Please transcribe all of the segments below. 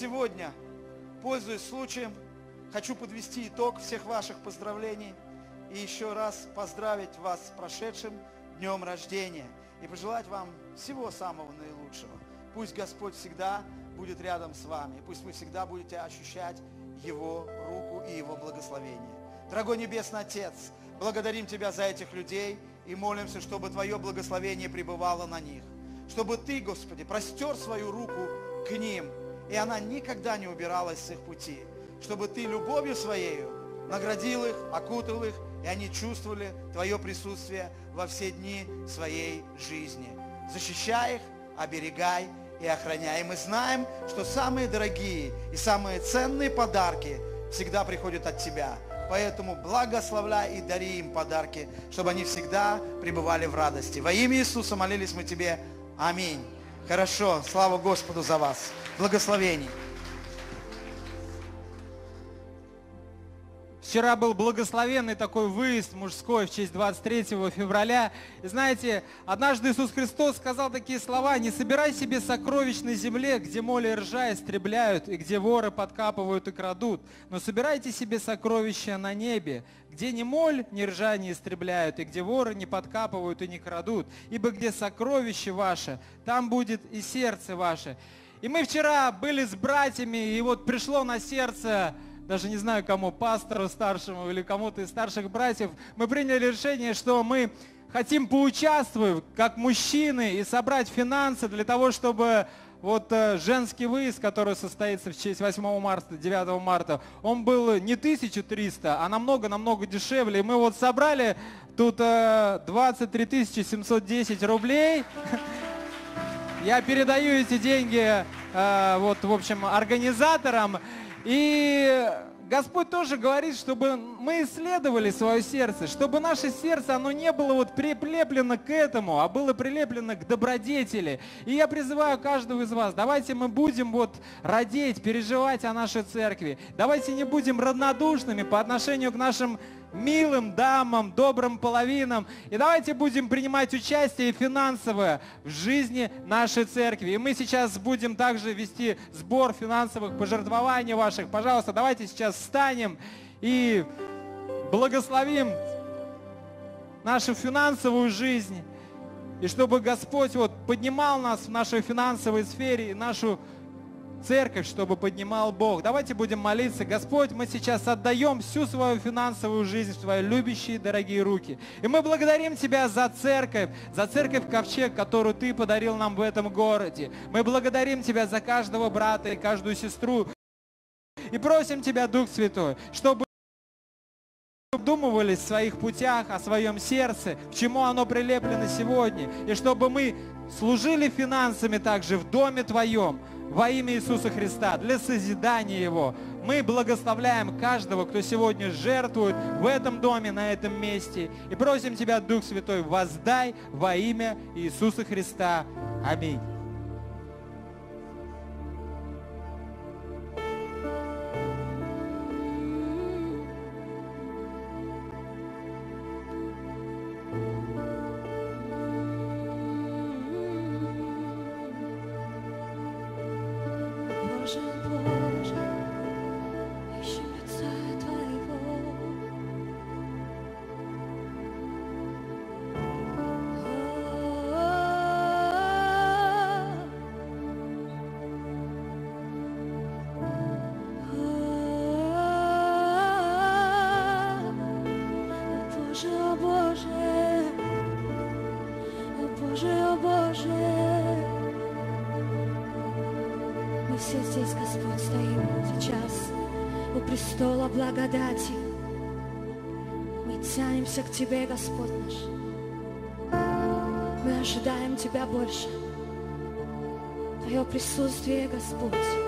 сегодня, пользуясь случаем, хочу подвести итог всех ваших поздравлений и еще раз поздравить вас с прошедшим днем рождения и пожелать вам всего самого наилучшего. Пусть Господь всегда будет рядом с вами, пусть вы всегда будете ощущать Его руку и Его благословение. Дорогой Небесный Отец, благодарим Тебя за этих людей и молимся, чтобы Твое благословение пребывало на них. Чтобы Ты, Господи, простер свою руку к ним, и она никогда не убиралась с их пути. Чтобы Ты любовью Своею наградил их, окутал их, и они чувствовали Твое присутствие во все дни своей жизни. Защищай их, оберегай и охраняй. И мы знаем, что самые дорогие и самые ценные подарки всегда приходят от Тебя. Поэтому благословляй и дари им подарки, чтобы они всегда пребывали в радости. Во имя Иисуса молились мы Тебе. Аминь. Хорошо. Слава Господу за вас. Благословений. Вчера был благословенный такой выезд мужской в честь 23 февраля. И знаете, однажды Иисус Христос сказал такие слова, «Не собирай себе сокровищ на земле, где моли и ржа истребляют, и где воры подкапывают и крадут, но собирайте себе сокровища на небе, где ни моль, ни ржа не истребляют, и где воры не подкапывают и не крадут. Ибо где сокровище ваше, там будет и сердце ваше». И мы вчера были с братьями, и вот пришло на сердце даже не знаю кому, пастору старшему или кому-то из старших братьев, мы приняли решение, что мы хотим поучаствовать как мужчины и собрать финансы для того, чтобы вот э, женский выезд, который состоится в честь 8 марта, 9 марта, он был не 1300, а намного-намного дешевле. И мы вот собрали тут 23 710 рублей. Я передаю эти деньги э, вот, в общем, организаторам. И Господь тоже говорит, чтобы мы исследовали свое сердце, чтобы наше сердце, оно не было вот прилеплено к этому, а было прилеплено к добродетели. И я призываю каждого из вас, давайте мы будем вот родить, переживать о нашей церкви. Давайте не будем равнодушными по отношению к нашим милым дамам, добрым половинам. И давайте будем принимать участие финансовое в жизни нашей церкви. И мы сейчас будем также вести сбор финансовых пожертвований ваших. Пожалуйста, давайте сейчас встанем и благословим нашу финансовую жизнь. И чтобы Господь вот поднимал нас в нашей финансовой сфере и нашу церковь, чтобы поднимал Бог. Давайте будем молиться. Господь, мы сейчас отдаем всю свою финансовую жизнь в Твои любящие, дорогие руки. И мы благодарим Тебя за церковь, за церковь Ковчег, которую Ты подарил нам в этом городе. Мы благодарим Тебя за каждого брата и каждую сестру. И просим Тебя, Дух Святой, чтобы вдумывались в своих путях, о своем сердце, к чему оно прилеплено сегодня, и чтобы мы служили финансами также в Доме Твоем, во имя Иисуса Христа, для созидания Его. Мы благословляем каждого, кто сегодня жертвует в этом доме, на этом месте. И просим Тебя, Дух Святой, воздай во имя Иисуса Христа. Аминь. Благодати. Мы тянемся к Тебе, Господь наш. Мы ожидаем Тебя больше. Твое присутствие, Господь.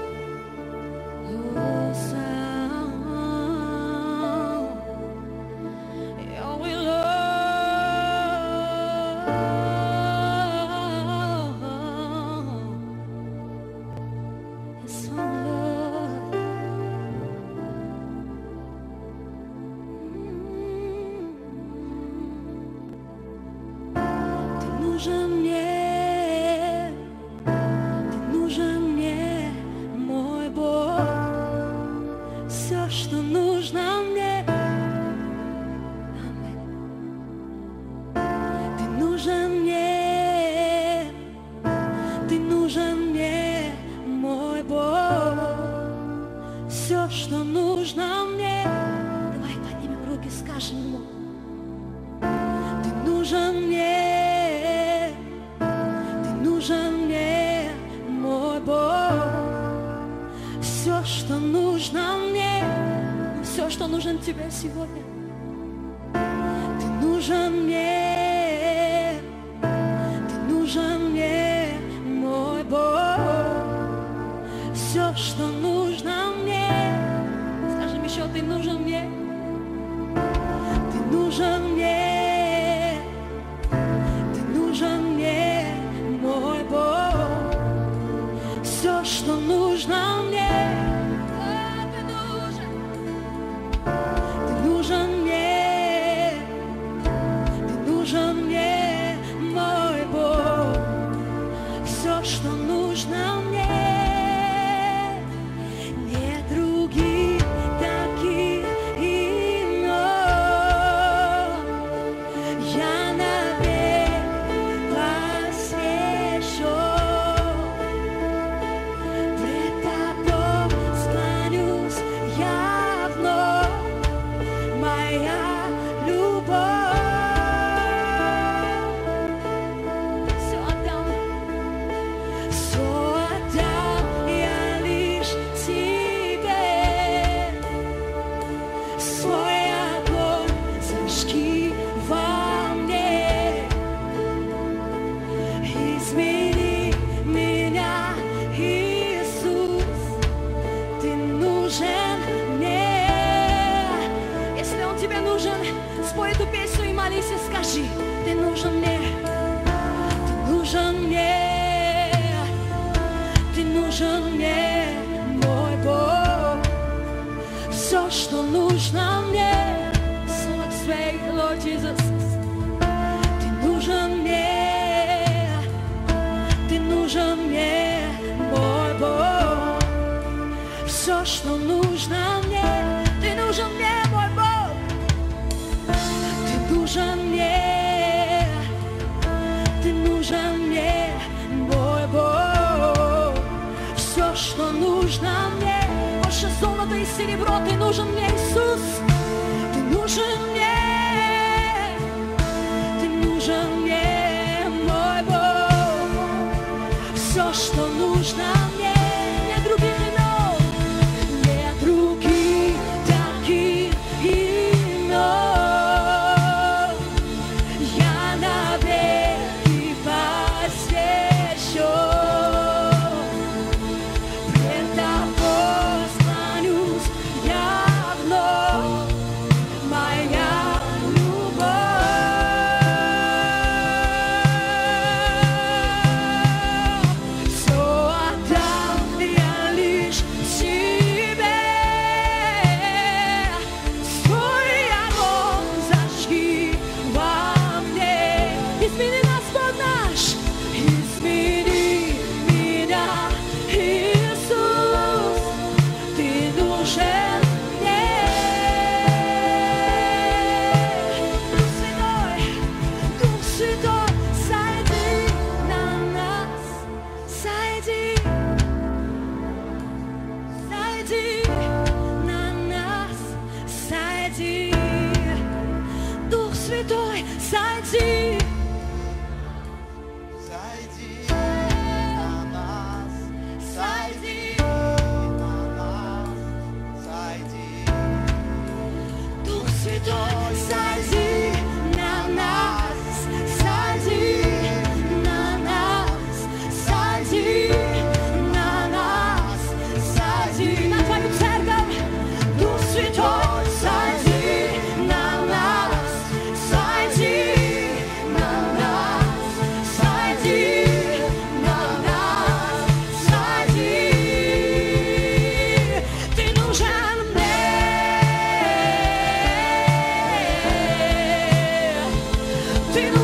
Мне. Измени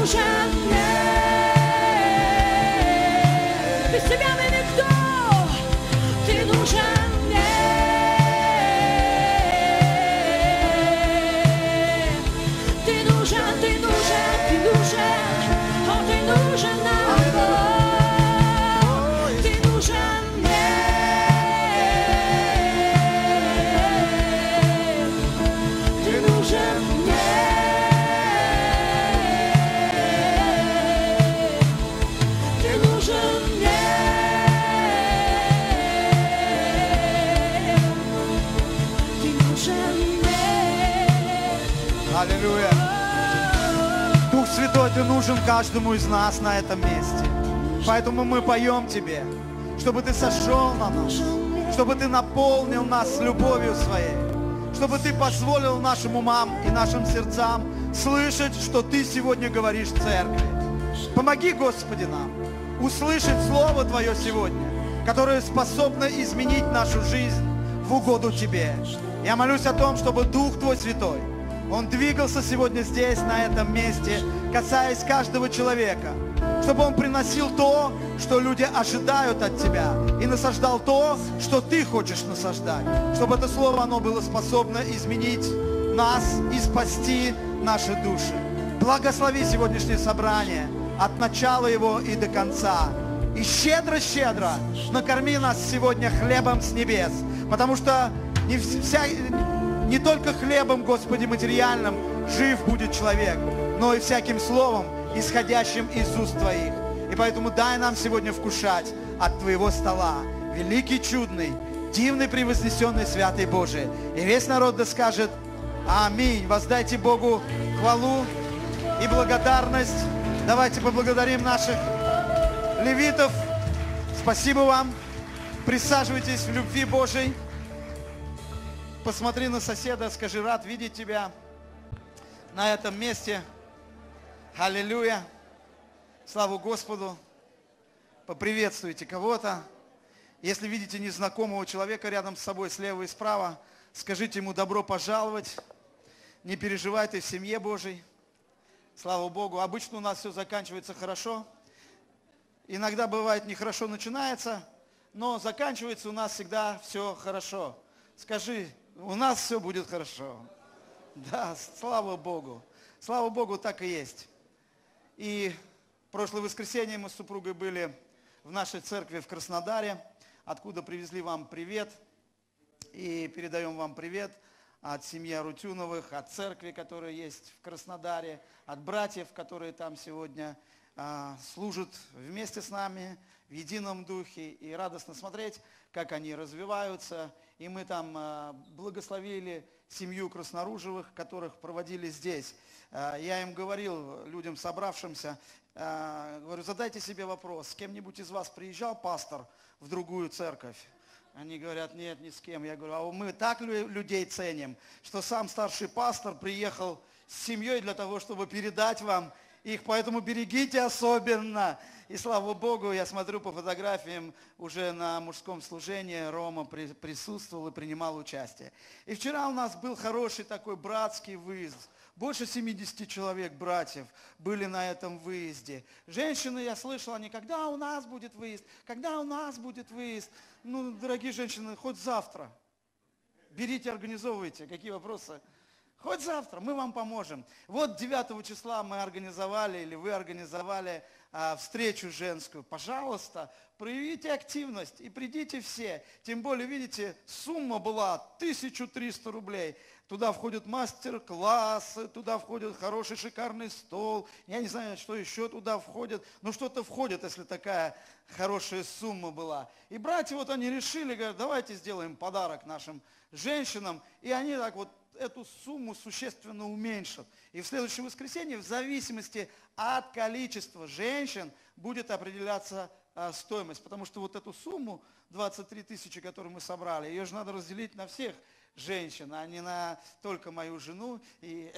shall never Ты нужен каждому из нас на этом месте. Поэтому мы поем Тебе, чтобы Ты сошел на нас, чтобы Ты наполнил нас любовью Своей, чтобы Ты позволил нашим умам и нашим сердцам слышать, что Ты сегодня говоришь в церкви. Помоги, Господи, нам услышать Слово Твое сегодня, которое способно изменить нашу жизнь в угоду Тебе. Я молюсь о том, чтобы Дух Твой Святой, Он двигался сегодня здесь, на этом месте, касаясь каждого человека, чтобы Он приносил то, что люди ожидают от Тебя, и насаждал то, что Ты хочешь насаждать, чтобы это Слово, оно было способно изменить нас и спасти наши души. Благослови сегодняшнее собрание от начала его и до конца. И щедро-щедро накорми нас сегодня хлебом с небес, потому что не, вся, не только хлебом, Господи, материальным жив будет человек, но и всяким словом, исходящим из уст Твоих. И поэтому дай нам сегодня вкушать от Твоего стола, великий, чудный, дивный, превознесенный, святый Божий. И весь народ да скажет Аминь. Воздайте Богу хвалу и благодарность. Давайте поблагодарим наших левитов. Спасибо вам. Присаживайтесь в любви Божией. Посмотри на соседа, скажи, рад видеть тебя на этом месте. Аллилуйя. Слава Господу. Поприветствуйте кого-то. Если видите незнакомого человека рядом с собой, слева и справа, скажите ему добро пожаловать. Не переживай, ты в семье Божьей. Слава Богу. Обычно у нас все заканчивается хорошо. Иногда бывает нехорошо начинается, но заканчивается у нас всегда все хорошо. Скажи, у нас все будет хорошо. Да, слава Богу. Слава Богу, так и есть. И прошлое воскресенье мы с супругой были в нашей церкви в Краснодаре, откуда привезли вам привет. И передаем вам привет от семьи Арутюновых, от церкви, которая есть в Краснодаре, от братьев, которые там сегодня а, служат вместе с нами в едином духе. И радостно смотреть, как они развиваются. И мы там а, благословили семью Красноружевых, которых проводили здесь. А, я им говорил, людям собравшимся, говорю, задайте себе вопрос, с кем-нибудь из вас приезжал пастор в другую церковь? Они говорят, нет, ни с кем. Я говорю, а мы так людей ценим, что сам старший пастор приехал с семьей для того, чтобы передать вам их, поэтому берегите особенно. И слава Богу, я смотрю по фотографиям уже на мужском служении, Рома присутствовал и принимал участие. И вчера у нас был хороший такой братский выезд. Больше 70 человек, братьев, были на этом выезде. Женщины, я слышал, они, когда у нас будет выезд, когда у нас будет выезд. Ну, дорогие женщины, хоть завтра. Берите, организовывайте. Какие вопросы? Хоть завтра, мы вам поможем. Вот 9 числа мы организовали, или вы организовали а, встречу женскую. Пожалуйста, проявите активность и придите все. Тем более, видите, сумма была 1300 рублей. Туда входят мастер-классы, туда входит хороший шикарный стол. Я не знаю, что еще туда входит. Но что-то входит, если такая хорошая сумма была. И братья вот они решили, говорят, давайте сделаем подарок нашим женщинам. И они так вот эту сумму существенно уменьшат. И в следующее воскресенье в зависимости от количества женщин будет определяться а, стоимость. Потому что вот эту сумму, 23 тысячи, которую мы собрали, ее же надо разделить на всех женщин, а не на только мою жену и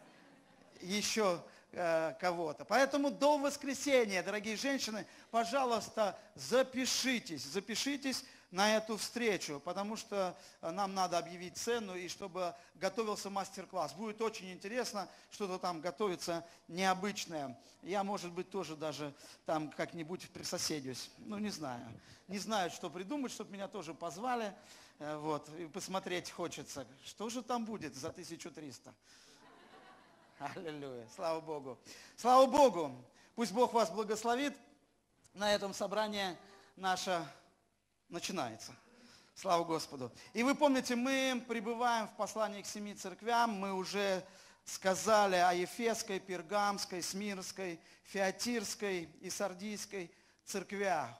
еще э, кого-то. Поэтому до воскресенья, дорогие женщины, пожалуйста, запишитесь, запишитесь на эту встречу, потому что э, нам надо объявить цену и чтобы готовился мастер-класс. Будет очень интересно, что-то там готовится необычное. Я, может быть, тоже даже там как-нибудь присоседюсь. Ну, не знаю. Не знаю, что придумать, чтобы меня тоже позвали. Э, вот, и посмотреть хочется, что же там будет за 1300. Аллилуйя. Слава Богу. Слава Богу. Пусть Бог вас благословит. На этом собрание наше начинается. Слава Господу. И вы помните, мы пребываем в послании к семи церквям. Мы уже сказали о Ефесской, Пергамской, Смирской, Феатирской и Сардийской церквях.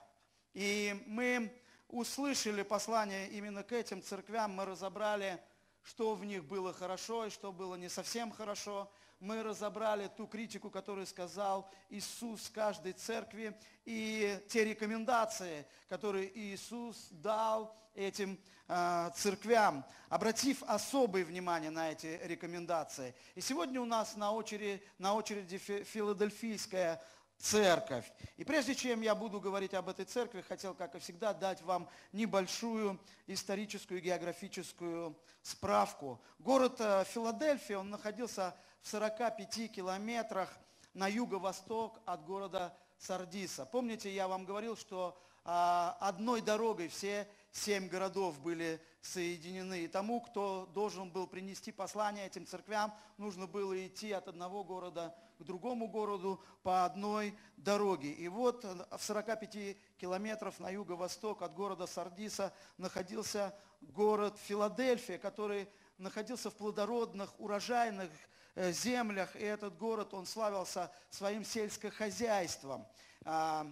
И мы услышали послание именно к этим церквям. Мы разобрали, что в них было хорошо и что было не совсем хорошо. Мы разобрали ту критику, которую сказал Иисус каждой церкви, и те рекомендации, которые Иисус дал этим э, церквям, обратив особое внимание на эти рекомендации. И сегодня у нас на очереди, на очереди филадельфийская церковь. И прежде чем я буду говорить об этой церкви, хотел, как и всегда, дать вам небольшую историческую географическую справку. Город э, Филадельфия, он находился в 45 километрах на юго-восток от города Сардиса. Помните, я вам говорил, что а, одной дорогой все семь городов были соединены. И тому, кто должен был принести послание этим церквям, нужно было идти от одного города к другому городу по одной дороге. И вот в 45 километров на юго-восток от города Сардиса находился город Филадельфия, который находился в плодородных, урожайных э, землях, и этот город, он славился своим сельскохозяйством. А,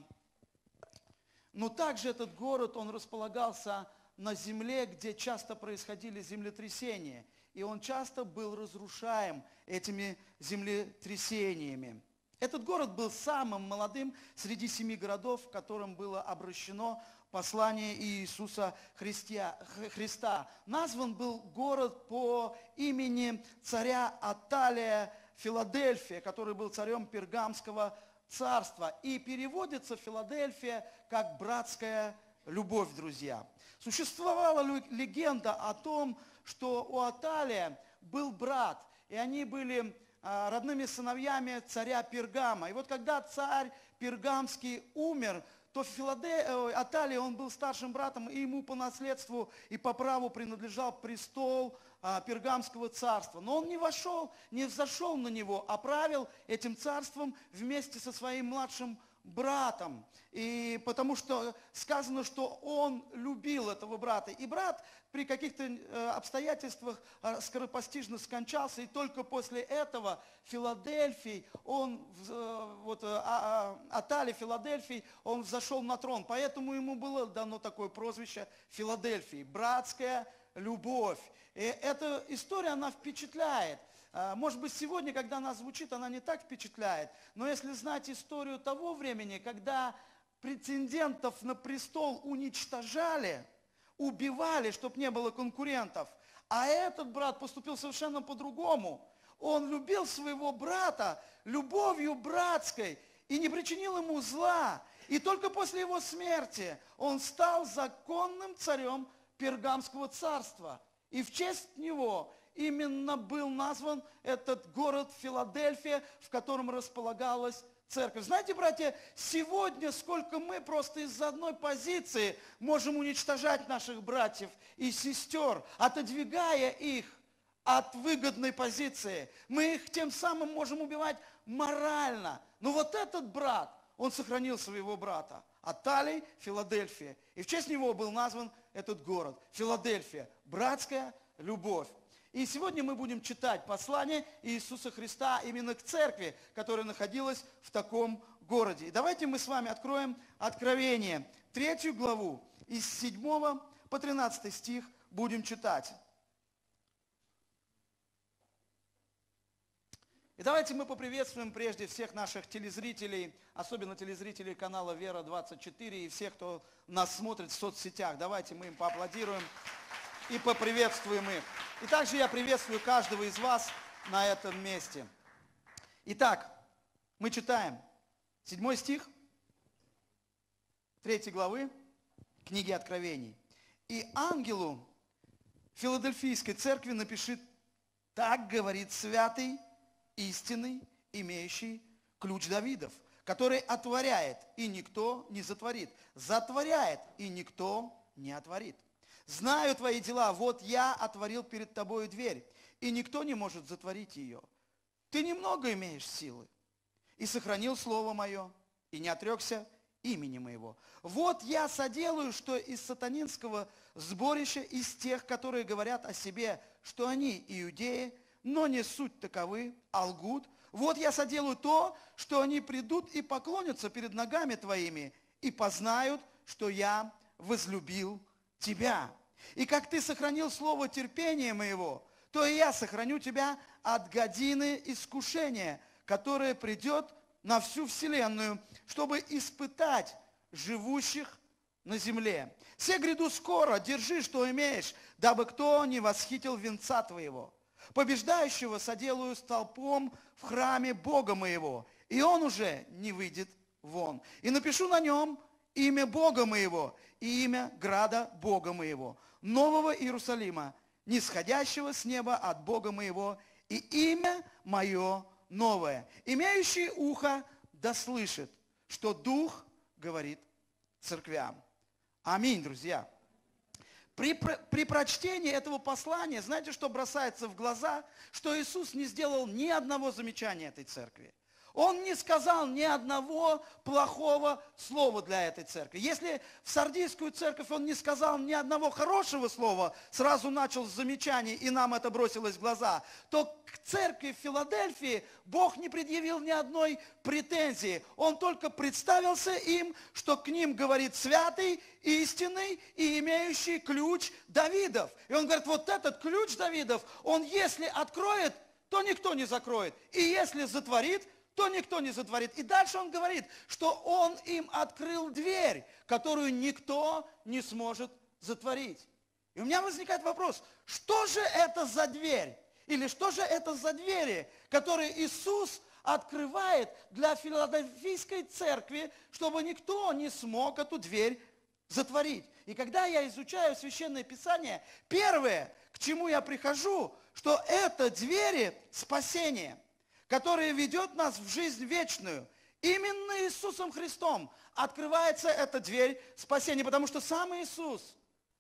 но также этот город, он располагался на земле, где часто происходили землетрясения. И он часто был разрушаем этими землетрясениями. Этот город был самым молодым среди семи городов, в котором было обращено послание Иисуса Христия, Христа. Назван был город по имени царя Аталия Филадельфия, который был царем Пергамского царства. И переводится Филадельфия как братская любовь, друзья. Существовала легенда о том, что у Аталия был брат, и они были а, родными сыновьями царя Пергама. И вот когда царь Пергамский умер, то Филаде... Э, Аталия, он был старшим братом, и ему по наследству и по праву принадлежал престол а, Пергамского царства. Но он не вошел, не взошел на него, а правил этим царством вместе со своим младшим братом. И потому что сказано, что он любил этого брата. И брат при каких-то э, обстоятельствах э, скоропостижно скончался. И только после этого Филадельфий, он, э, вот а, а, Атали Филадельфий, он взошел на трон. Поэтому ему было дано такое прозвище Филадельфии. Братская любовь. И эта история, она впечатляет. А, может быть, сегодня, когда она звучит, она не так впечатляет. Но если знать историю того времени, когда претендентов на престол уничтожали, убивали, чтобы не было конкурентов, а этот брат поступил совершенно по-другому. Он любил своего брата любовью братской и не причинил ему зла. И только после его смерти он стал законным царем Пергамского царства. И в честь него именно был назван этот город Филадельфия, в котором располагалась церковь. Знаете, братья, сегодня сколько мы просто из-за одной позиции можем уничтожать наших братьев и сестер, отодвигая их от выгодной позиции. Мы их тем самым можем убивать морально. Но вот этот брат, он сохранил своего брата. Аталий, Филадельфия. И в честь него был назван этот город. Филадельфия. Братская любовь. И сегодня мы будем читать послание Иисуса Христа именно к церкви, которая находилась в таком городе. И давайте мы с вами откроем Откровение, третью главу, из 7 по 13 стих будем читать. И давайте мы поприветствуем прежде всех наших телезрителей, особенно телезрителей канала Вера24 и всех, кто нас смотрит в соцсетях. Давайте мы им поаплодируем и поприветствуем их. И также я приветствую каждого из вас на этом месте. Итак, мы читаем седьмой стих третьей главы книги Откровений. «И ангелу Филадельфийской церкви напиши, так говорит святый, истинный, имеющий ключ Давидов, который отворяет, и никто не затворит, затворяет, и никто не отворит. Знаю твои дела, вот я отворил перед тобою дверь, и никто не может затворить ее. Ты немного имеешь силы, и сохранил слово мое, и не отрекся имени моего. Вот я соделаю, что из сатанинского сборища, из тех, которые говорят о себе, что они иудеи, но не суть таковы, а лгут. Вот я соделаю то, что они придут и поклонятся перед ногами твоими, и познают, что я возлюбил тебя. И как ты сохранил слово терпения моего, то и я сохраню тебя от годины искушения, которое придет на всю вселенную, чтобы испытать живущих на земле. Все гряду скоро, держи, что имеешь, дабы кто не восхитил венца твоего. Побеждающего соделаю столпом в храме Бога моего, и он уже не выйдет вон. И напишу на нем имя Бога моего и имя града Бога моего, нового Иерусалима, нисходящего с неба от Бога моего, и имя мое новое. Имеющий ухо да слышит, что Дух говорит церквям. Аминь, друзья. При, при прочтении этого послания, знаете, что бросается в глаза? Что Иисус не сделал ни одного замечания этой церкви. Он не сказал ни одного плохого слова для этой церкви. Если в Сардийскую церковь он не сказал ни одного хорошего слова, сразу начал с замечаний, и нам это бросилось в глаза, то к церкви в Филадельфии Бог не предъявил ни одной претензии. Он только представился им, что к ним говорит святый, истинный и имеющий ключ Давидов. И он говорит, вот этот ключ Давидов, он если откроет, то никто не закроет. И если затворит, то никто не затворит. И дальше он говорит, что он им открыл дверь, которую никто не сможет затворить. И у меня возникает вопрос, что же это за дверь? Или что же это за двери, которые Иисус открывает для филадельфийской церкви, чтобы никто не смог эту дверь затворить. И когда я изучаю Священное Писание, первое, к чему я прихожу, что это двери спасения – которая ведет нас в жизнь вечную. Именно Иисусом Христом открывается эта дверь спасения, потому что сам Иисус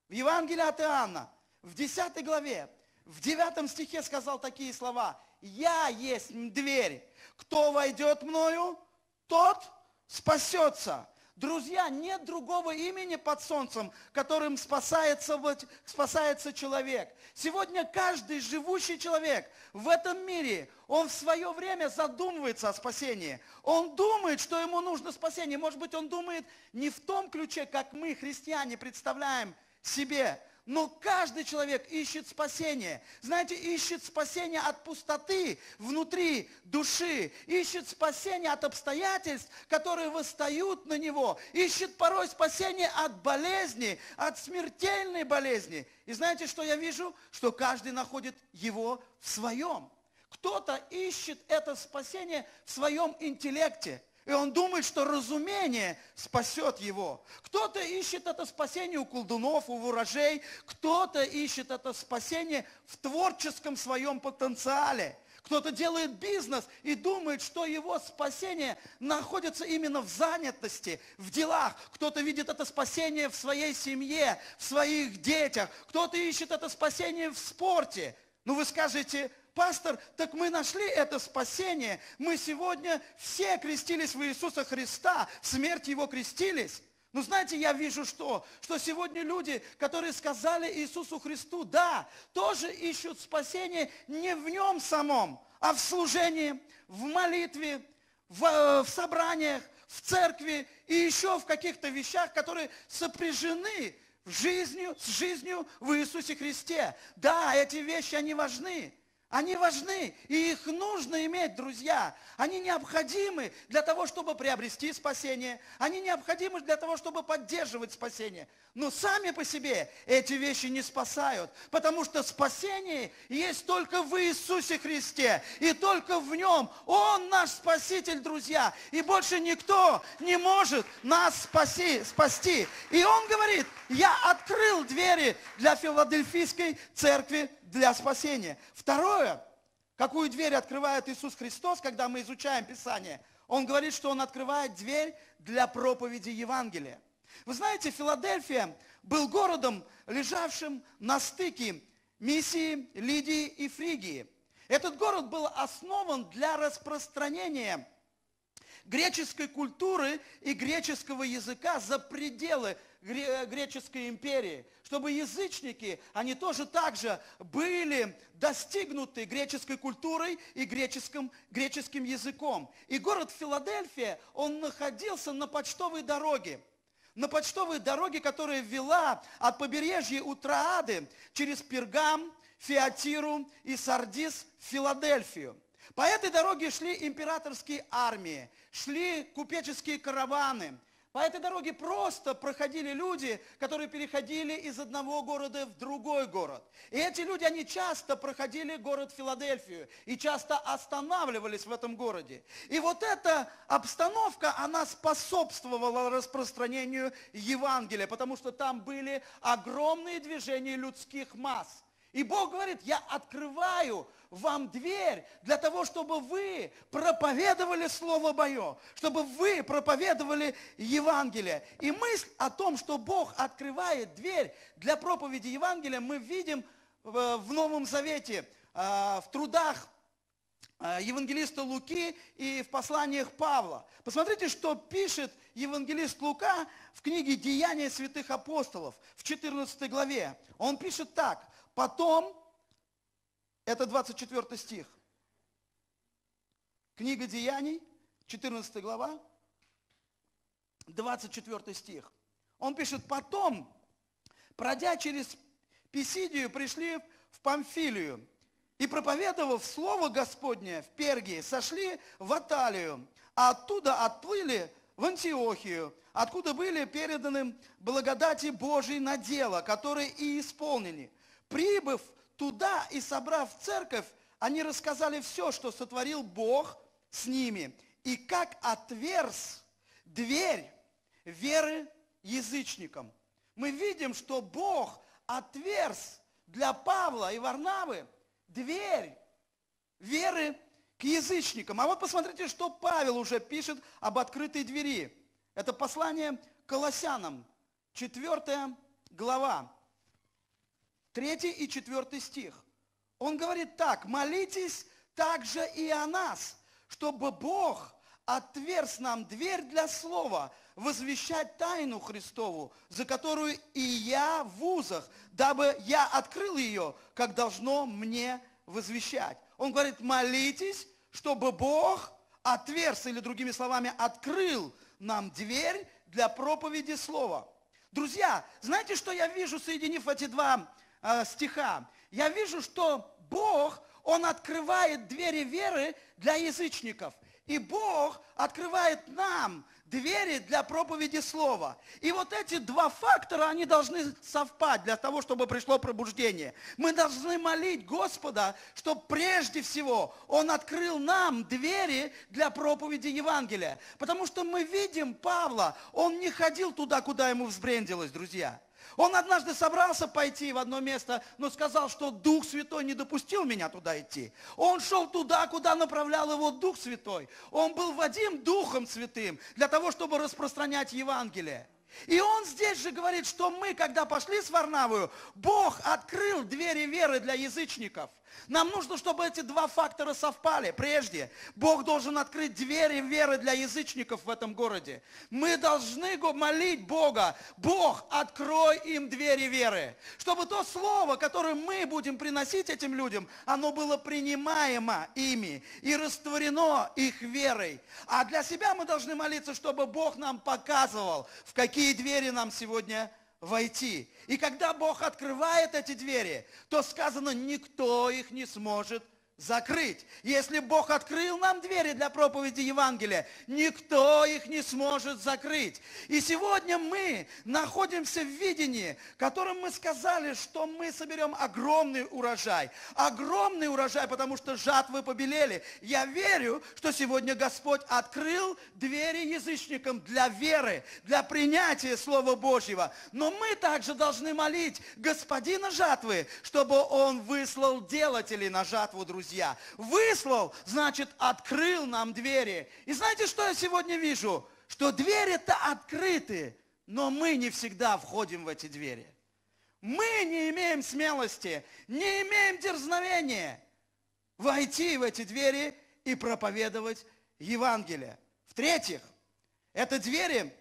в Евангелии от Иоанна, в 10 главе, в 9 стихе сказал такие слова. «Я есть дверь. Кто войдет мною, тот спасется». Друзья, нет другого имени под солнцем, которым спасается, спасается человек. Сегодня каждый живущий человек в этом мире, он в свое время задумывается о спасении. Он думает, что ему нужно спасение. Может быть, он думает не в том ключе, как мы, христиане, представляем себе, но каждый человек ищет спасение. Знаете, ищет спасение от пустоты внутри души. Ищет спасение от обстоятельств, которые восстают на него. Ищет порой спасение от болезни, от смертельной болезни. И знаете, что я вижу? Что каждый находит его в своем. Кто-то ищет это спасение в своем интеллекте. И он думает, что разумение спасет его. Кто-то ищет это спасение у колдунов, у ворожей. Кто-то ищет это спасение в творческом своем потенциале. Кто-то делает бизнес и думает, что его спасение находится именно в занятости, в делах. Кто-то видит это спасение в своей семье, в своих детях. Кто-то ищет это спасение в спорте. Ну вы скажете, пастор, так мы нашли это спасение. Мы сегодня все крестились в Иисуса Христа, в смерть Его крестились. Но знаете, я вижу что? Что сегодня люди, которые сказали Иисусу Христу, да, тоже ищут спасение не в Нем самом, а в служении, в молитве, в, э, в собраниях, в церкви и еще в каких-то вещах, которые сопряжены жизнью, с жизнью в Иисусе Христе. Да, эти вещи, они важны. Они важны, и их нужно иметь, друзья. Они необходимы для того, чтобы приобрести спасение. Они необходимы для того, чтобы поддерживать спасение. Но сами по себе эти вещи не спасают, потому что спасение есть только в Иисусе Христе, и только в Нем. Он наш Спаситель, друзья, и больше никто не может нас спаси, спасти. И Он говорит, я открыл двери для Филадельфийской церкви для спасения. Второе, какую дверь открывает Иисус Христос, когда мы изучаем Писание? Он говорит, что Он открывает дверь для проповеди Евангелия. Вы знаете, Филадельфия был городом, лежавшим на стыке Миссии, Лидии и Фригии. Этот город был основан для распространения греческой культуры и греческого языка за пределы греческой империи, чтобы язычники, они тоже также были достигнуты греческой культурой и греческим, греческим языком. И город Филадельфия, он находился на почтовой дороге на почтовой дороге, которая вела от побережья Утраады через Пергам, Фиатиру и Сардис в Филадельфию. По этой дороге шли императорские армии, шли купеческие караваны. По этой дороге просто проходили люди, которые переходили из одного города в другой город. И эти люди, они часто проходили город Филадельфию и часто останавливались в этом городе. И вот эта обстановка, она способствовала распространению Евангелия, потому что там были огромные движения людских масс. И Бог говорит, я открываю вам дверь для того, чтобы вы проповедовали Слово Мое, чтобы вы проповедовали Евангелие. И мысль о том, что Бог открывает дверь для проповеди Евангелия, мы видим в Новом Завете, а, в трудах а, евангелиста Луки и в посланиях Павла. Посмотрите, что пишет евангелист Лука в книге «Деяния святых апостолов» в 14 главе. Он пишет так. «Потом это 24 стих. Книга Деяний, 14 глава, 24 стих. Он пишет, потом, пройдя через Писидию, пришли в Памфилию и, проповедовав Слово Господне в Пергии, сошли в Аталию, а оттуда отплыли в Антиохию, откуда были переданы благодати Божьей на дело, которые и исполнили. Прибыв туда и собрав церковь, они рассказали все, что сотворил Бог с ними. И как отверз дверь веры язычникам. Мы видим, что Бог отверз для Павла и Варнавы дверь веры к язычникам. А вот посмотрите, что Павел уже пишет об открытой двери. Это послание Колоссянам, 4 глава. Третий и четвертый стих. Он говорит так, молитесь также и о нас, чтобы Бог отверз нам дверь для слова, возвещать тайну Христову, за которую и я в вузах, дабы я открыл ее, как должно мне возвещать. Он говорит, молитесь, чтобы Бог отверз, или другими словами, открыл нам дверь для проповеди слова. Друзья, знаете, что я вижу, соединив эти два э, стиха, я вижу, что Бог, Он открывает двери веры для язычников. И Бог открывает нам двери для проповеди слова. И вот эти два фактора, они должны совпать для того, чтобы пришло пробуждение. Мы должны молить Господа, чтобы прежде всего Он открыл нам двери для проповеди Евангелия. Потому что мы видим Павла, он не ходил туда, куда ему взбрендилось, друзья. Он однажды собрался пойти в одно место, но сказал, что Дух Святой не допустил меня туда идти. Он шел туда, куда направлял его Дух Святой. Он был Вадим Духом Святым для того, чтобы распространять Евангелие. И он здесь же говорит, что мы, когда пошли с Варнавою, Бог открыл двери веры для язычников. Нам нужно, чтобы эти два фактора совпали. Прежде Бог должен открыть двери веры для язычников в этом городе. Мы должны молить Бога, Бог, открой им двери веры. Чтобы то слово, которое мы будем приносить этим людям, оно было принимаемо ими и растворено их верой. А для себя мы должны молиться, чтобы Бог нам показывал, в какие двери нам сегодня войти. И когда Бог открывает эти двери, то сказано, никто их не сможет закрыть. Если Бог открыл нам двери для проповеди Евангелия, никто их не сможет закрыть. И сегодня мы находимся в видении, которым мы сказали, что мы соберем огромный урожай. Огромный урожай, потому что жатвы побелели. Я верю, что сегодня Господь открыл двери язычникам для веры, для принятия Слова Божьего. Но мы также должны молить Господина жатвы, чтобы Он выслал делателей на жатву, друзья друзья. Выслал, значит, открыл нам двери. И знаете, что я сегодня вижу? Что двери-то открыты, но мы не всегда входим в эти двери. Мы не имеем смелости, не имеем дерзновения войти в эти двери и проповедовать Евангелие. В-третьих, это двери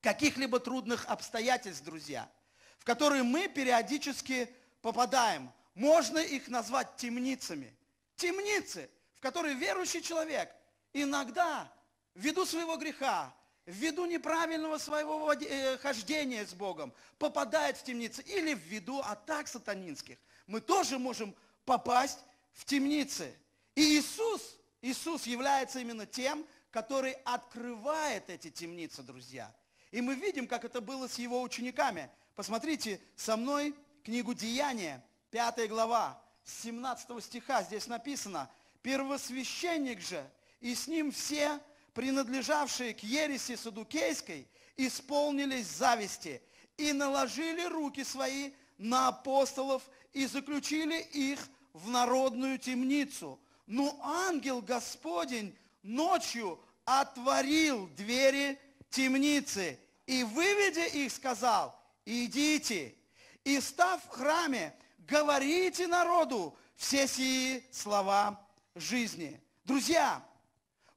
каких-либо трудных обстоятельств, друзья, в которые мы периодически попадаем. Можно их назвать темницами темницы, в которой верующий человек иногда ввиду своего греха, ввиду неправильного своего э, хождения с Богом, попадает в темницы или ввиду атак сатанинских. мы тоже можем попасть в темницы. И Иисус, Иисус является именно тем, который открывает эти темницы, друзья. И мы видим, как это было с его учениками. Посмотрите со мной книгу Деяния, 5 глава, 17 стиха. Здесь написано, «Первосвященник же, и с ним все, принадлежавшие к ереси Садукейской, исполнились зависти и наложили руки свои на апостолов и заключили их в народную темницу. Но ангел Господень ночью отворил двери темницы и, выведя их, сказал, идите, и став в храме, говорите народу все сии слова жизни. Друзья,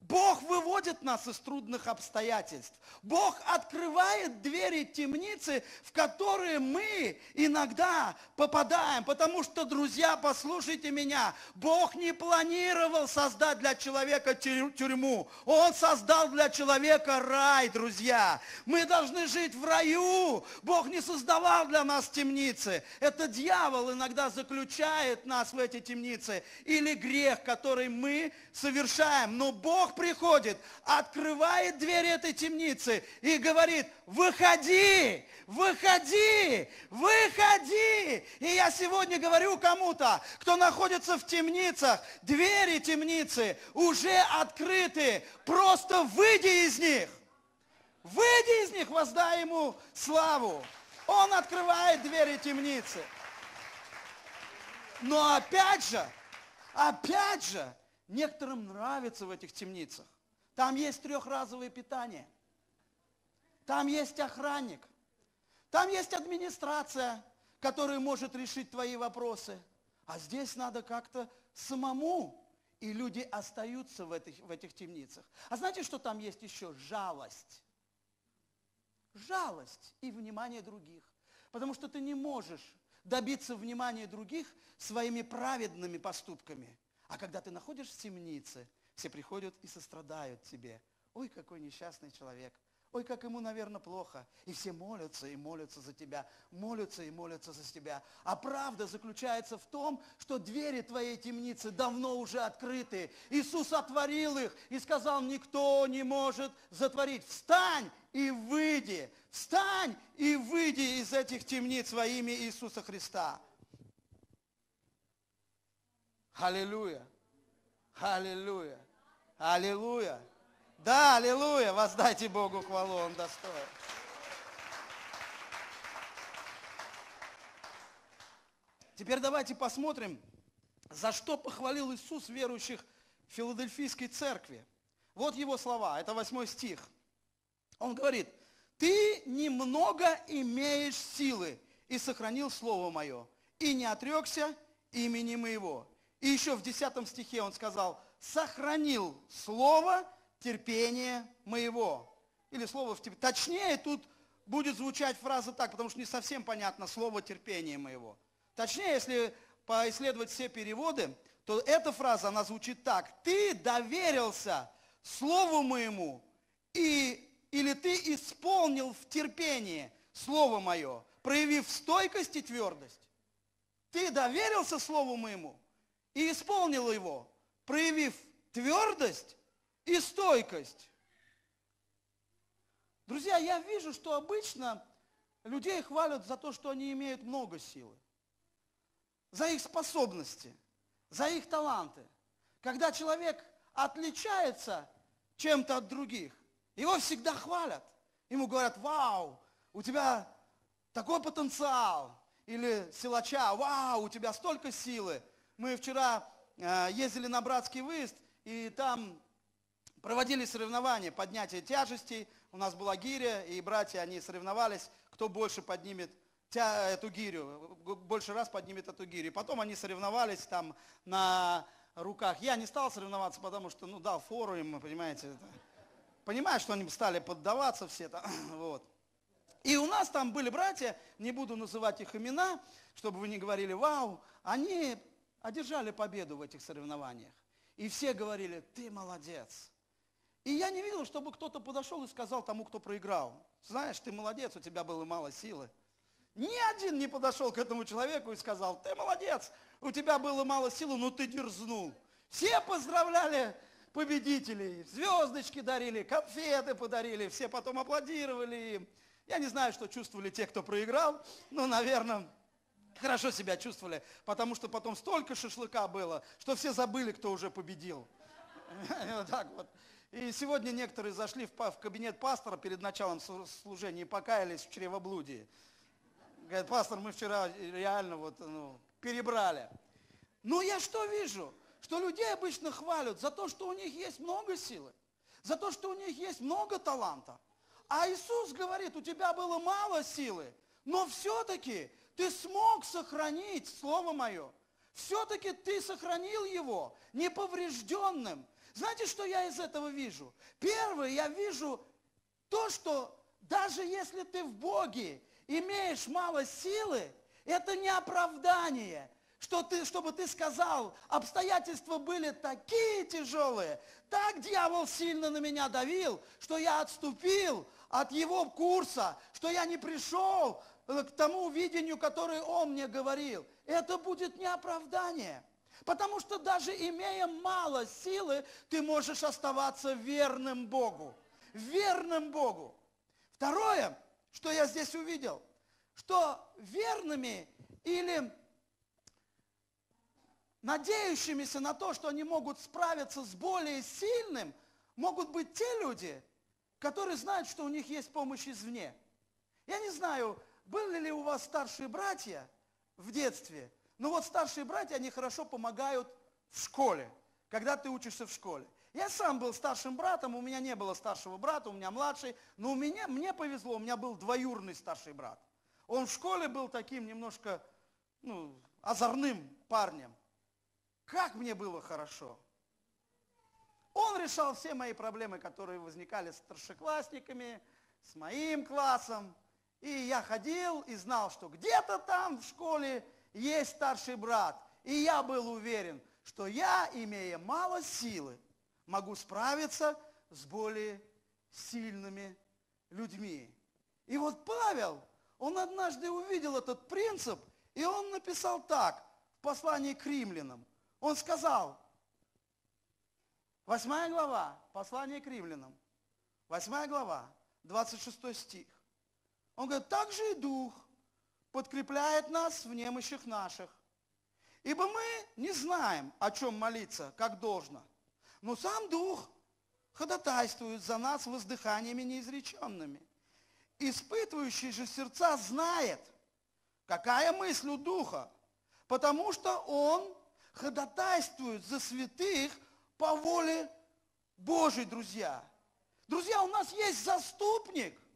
Бог выводит нас из трудных обстоятельств. Бог открывает двери темницы, в которые мы иногда попадаем. Потому что, друзья, послушайте меня, Бог не планировал создать для человека тюрьму. Он создал для человека рай, друзья. Мы должны жить в раю. Бог не создавал для нас темницы. Это дьявол иногда заключает нас в эти темницы. Или грех, который мы совершаем. Но Бог приходит, открывает двери этой темницы и говорит, выходи, выходи, выходи. И я сегодня говорю кому-то, кто находится в темницах, двери темницы уже открыты, просто выйди из них. Выйди из них, воздай ему славу. Он открывает двери темницы. Но опять же, опять же, Некоторым нравится в этих темницах. Там есть трехразовое питание. Там есть охранник. Там есть администрация, которая может решить твои вопросы. А здесь надо как-то самому. И люди остаются в этих, в этих темницах. А знаете, что там есть еще? Жалость. Жалость и внимание других. Потому что ты не можешь добиться внимания других своими праведными поступками. А когда ты находишься в темнице, все приходят и сострадают тебе. Ой, какой несчастный человек. Ой, как ему, наверное, плохо. И все молятся и молятся за тебя, молятся и молятся за тебя. А правда заключается в том, что двери твоей темницы давно уже открыты. Иисус отворил их и сказал, никто не может затворить. Встань и выйди. Встань и выйди из этих темниц во имя Иисуса Христа. Аллилуйя. Аллилуйя. Аллилуйя. Да, аллилуйя. Воздайте Богу хвалу, Он достоин. Теперь давайте посмотрим, за что похвалил Иисус верующих в Филадельфийской церкви. Вот его слова, это восьмой стих. Он говорит, ты немного имеешь силы и сохранил Слово Мое, и не отрекся имени Моего. И еще в 10 стихе он сказал, сохранил слово терпения моего. Или слово в Точнее, тут будет звучать фраза так, потому что не совсем понятно слово терпения моего. Точнее, если поисследовать все переводы, то эта фраза, она звучит так. Ты доверился слову моему, и, или ты исполнил в терпении слово мое, проявив стойкость и твердость. Ты доверился слову моему, и исполнил его, проявив твердость и стойкость. Друзья, я вижу, что обычно людей хвалят за то, что они имеют много силы, за их способности, за их таланты. Когда человек отличается чем-то от других, его всегда хвалят. Ему говорят, вау, у тебя такой потенциал. Или силача, вау, у тебя столько силы. Мы вчера э, ездили на братский выезд, и там проводили соревнования поднятия тяжестей. У нас была гиря, и братья, они соревновались, кто больше поднимет тя, эту гирю, больше раз поднимет эту гирю. Потом они соревновались там на руках. Я не стал соревноваться, потому что, ну, дал фору им, понимаете. Это. Понимаю, что они стали поддаваться все там, вот. И у нас там были братья, не буду называть их имена, чтобы вы не говорили, вау, они одержали победу в этих соревнованиях. И все говорили, ты молодец. И я не видел, чтобы кто-то подошел и сказал тому, кто проиграл, знаешь, ты молодец, у тебя было мало силы. Ни один не подошел к этому человеку и сказал, ты молодец, у тебя было мало силы, но ты дерзнул. Все поздравляли победителей, звездочки дарили, конфеты подарили, все потом аплодировали им. Я не знаю, что чувствовали те, кто проиграл, но, наверное, хорошо себя чувствовали, потому что потом столько шашлыка было, что все забыли, кто уже победил. Вот так вот. И сегодня некоторые зашли в кабинет пастора перед началом служения и покаялись в чревоблудии. Говорят, пастор, мы вчера реально вот, ну, перебрали. Но я что вижу? Что людей обычно хвалят за то, что у них есть много силы, за то, что у них есть много таланта. А Иисус говорит, у тебя было мало силы, но все-таки ты смог сохранить Слово Мое. Все-таки ты сохранил его неповрежденным. Знаете, что я из этого вижу? Первое, я вижу то, что даже если ты в Боге имеешь мало силы, это не оправдание, что ты, чтобы ты сказал, обстоятельства были такие тяжелые, так дьявол сильно на меня давил, что я отступил от его курса, что я не пришел к тому видению, которое Он мне говорил. Это будет не оправдание. Потому что даже имея мало силы, ты можешь оставаться верным Богу. Верным Богу. Второе, что я здесь увидел, что верными или надеющимися на то, что они могут справиться с более сильным, могут быть те люди, которые знают, что у них есть помощь извне. Я не знаю, были ли у вас старшие братья в детстве? Ну вот старшие братья, они хорошо помогают в школе, когда ты учишься в школе. Я сам был старшим братом, у меня не было старшего брата, у меня младший, но у меня, мне повезло, у меня был двоюрный старший брат. Он в школе был таким немножко, ну, озорным парнем. Как мне было хорошо. Он решал все мои проблемы, которые возникали с старшеклассниками, с моим классом. И я ходил и знал, что где-то там в школе есть старший брат. И я был уверен, что я, имея мало силы, могу справиться с более сильными людьми. И вот Павел, он однажды увидел этот принцип, и он написал так в послании к римлянам. Он сказал, восьмая глава, послание к римлянам, восьмая глава, 26 стих. Он говорит, так же и Дух подкрепляет нас в немощах наших. Ибо мы не знаем, о чем молиться, как должно. Но сам Дух ходатайствует за нас воздыханиями неизреченными. Испытывающий же сердца знает, какая мысль у Духа, потому что Он ходатайствует за святых по воле Божьей, друзья. Друзья, у нас есть заступник –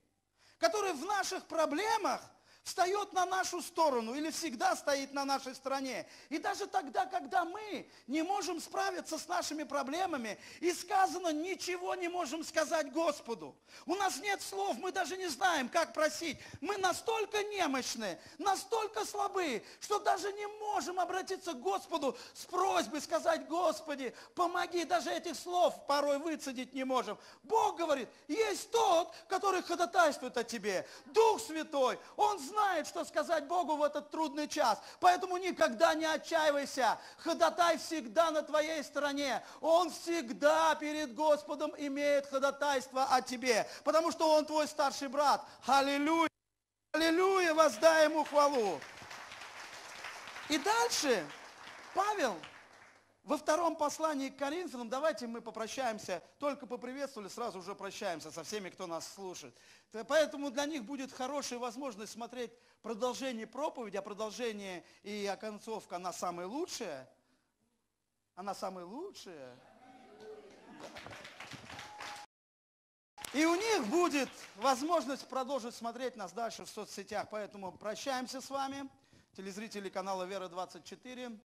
который в наших проблемах встает на нашу сторону или всегда стоит на нашей стороне. И даже тогда, когда мы не можем справиться с нашими проблемами, и сказано, ничего не можем сказать Господу. У нас нет слов, мы даже не знаем, как просить. Мы настолько немощны, настолько слабы, что даже не можем обратиться к Господу с просьбой сказать, Господи, помоги. Даже этих слов порой выцедить не можем. Бог говорит, есть тот, который ходатайствует о тебе. Дух Святой, Он знает, знает, что сказать Богу в этот трудный час. Поэтому никогда не отчаивайся. Ходатай всегда на твоей стороне. Он всегда перед Господом имеет ходатайство о тебе. Потому что он твой старший брат. Аллилуйя. Аллилуйя, воздай ему хвалу. И дальше Павел во втором послании к Коринфянам, давайте мы попрощаемся, только поприветствовали, сразу уже прощаемся со всеми, кто нас слушает. Поэтому для них будет хорошая возможность смотреть продолжение проповеди, а продолжение и оконцовка, она самая лучшая. Она самая лучшая. И у них будет возможность продолжить смотреть нас дальше в соцсетях. Поэтому прощаемся с вами, телезрители канала Вера 24.